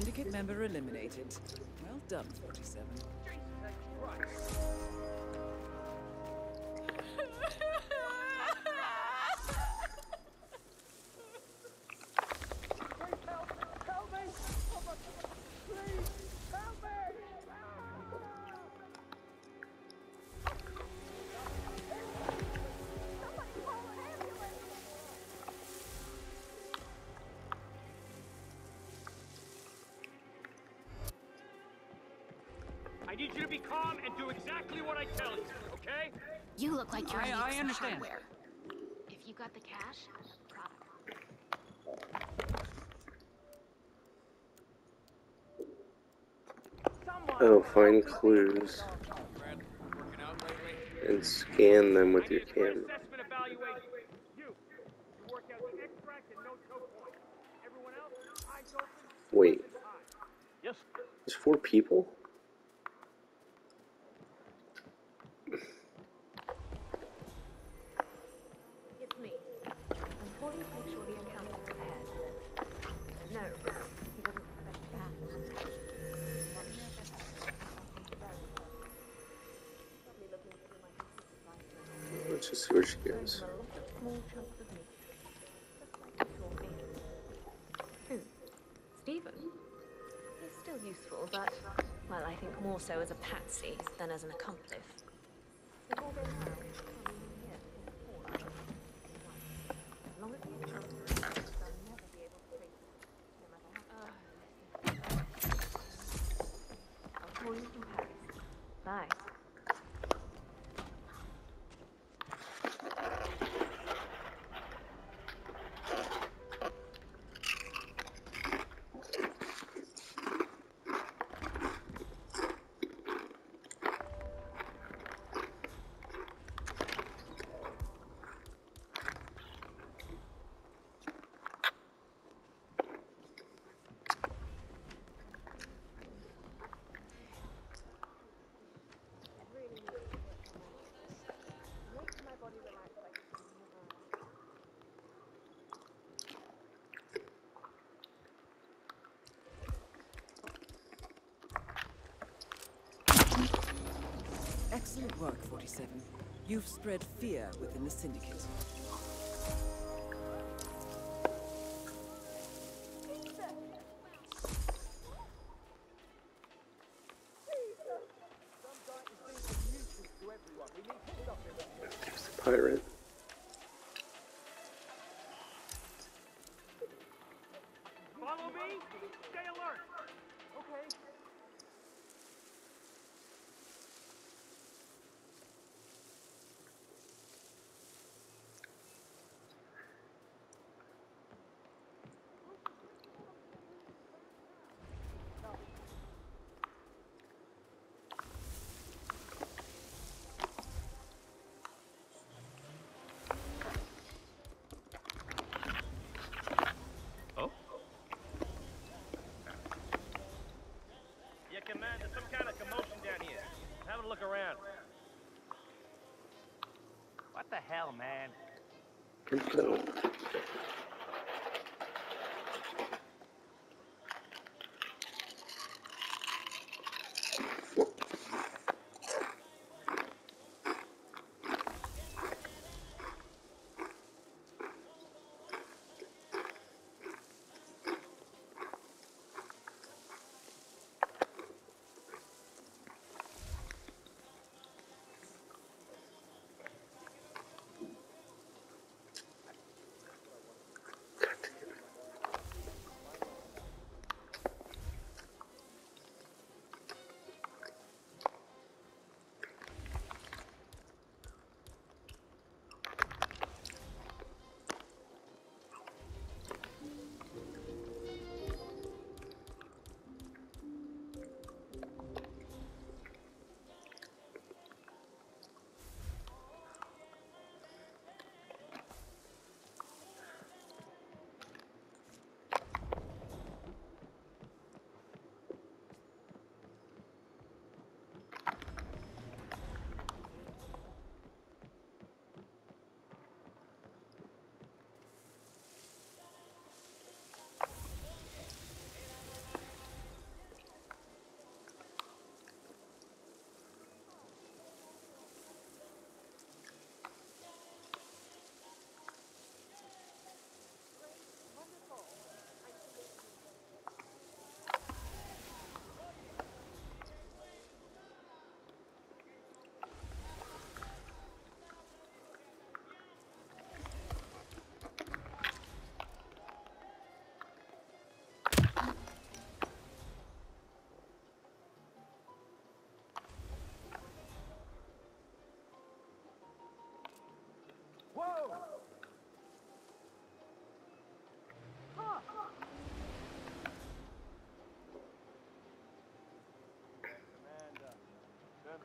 Syndicate member eliminated. Well done, 47. I need you to be calm and do exactly what I tell you, okay? You look like you're I- in I understand. hardware. If you got the cash, product. Oh, find clues and scan them with your camera. Assessment There's four You just see where she goes. Stephen? He's still useful, but, well, I think more so as a patsy than as an accomplice. Excellent work, 47. You've spread fear within the Syndicate. Hell, man?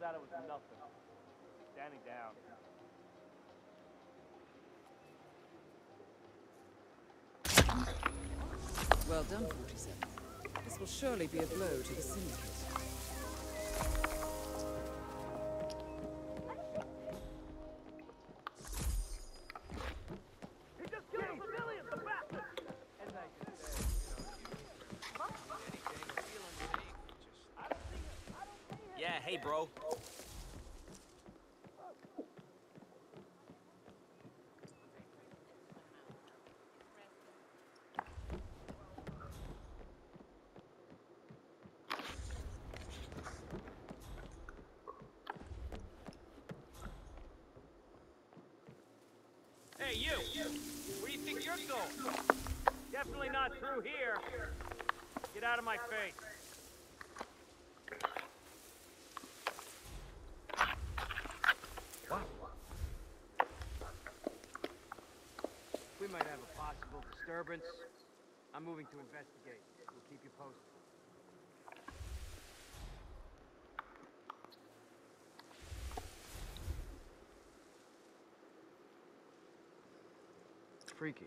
Out it was nothing. Standing down. Well done, 47. This will surely be a blow to the Syndicate. Hey, bro. Hey, you! Where do you think you're going? Definitely not through here. Get out of my face. Might have a possible disturbance. I'm moving to investigate. We'll keep you posted. Freaky.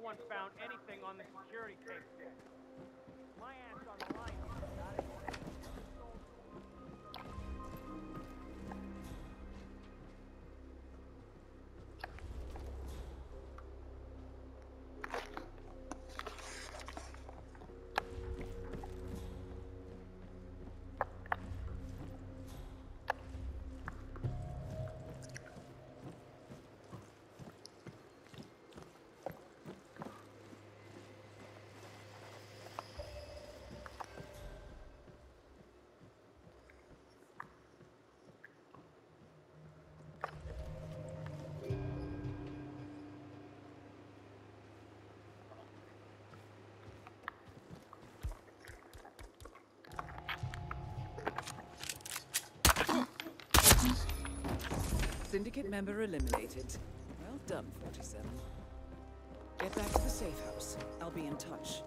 Anyone found Syndicate member eliminated. Well done, 47. Get back to the safe house. I'll be in touch.